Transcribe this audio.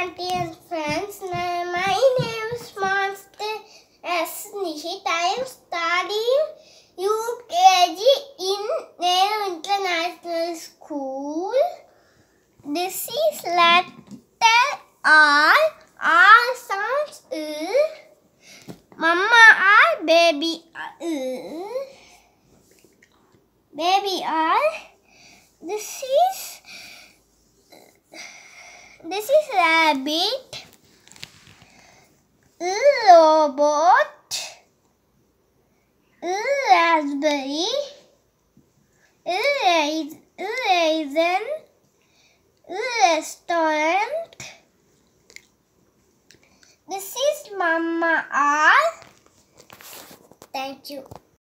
auntie and friends. My name is Monster S. Nihith. I am studying UKG in Nehru International School. This is letter R. R sounds U. Mama R. Baby R. Baby R. This is this is rabbit. Robot. Raspberry. Rais- Raisin. Restaurant. This is Mama R. Thank you.